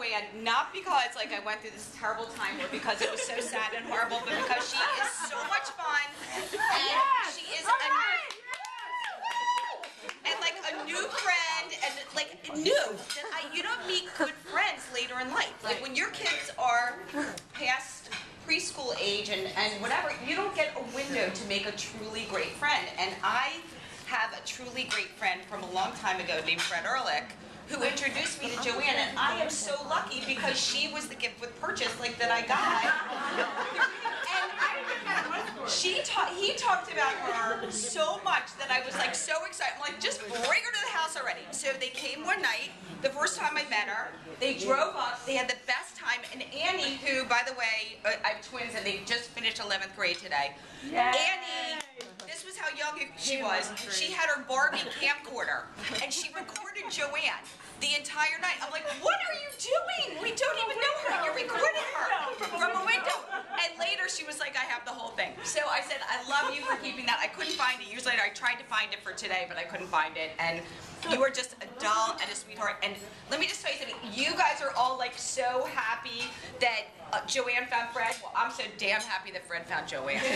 Joanne, not because like I went through this terrible time or because it was so sad and horrible, but because she is so much fun and she is a, and like a new friend and like new I you don't meet good friends later in life. Like when your kids are past preschool age and, and whatever, you don't get a window to make a truly great friend. And I have a truly great friend from a long time ago named Fred Ehrlich who introduced me to Joanne, and I am so lucky because she was the gift with purchase like that I got. And she ta- he talked about her so much that I was like so excited. I'm like, just bring her to the house already. So they came one night, the first time I met her. They drove up. They had the best time. And Annie, who, by the way, uh, I have twins, and they just finished 11th grade today. Annie, this was how young she was. She had her Barbie camcorder, and she recorded Joanne the entire night. I'm like, what are you doing? We don't even know her. You're recording her from a window. And later she was like, I have the whole thing. So I said, I love you for keeping that. I couldn't find it. Years later, I tried to find it for today, but I couldn't find it. And you are just a doll and a sweetheart. And let me just tell you something. You guys are all like so happy that uh, Joanne found Fred. Well, I'm so damn happy that Fred found Joanne.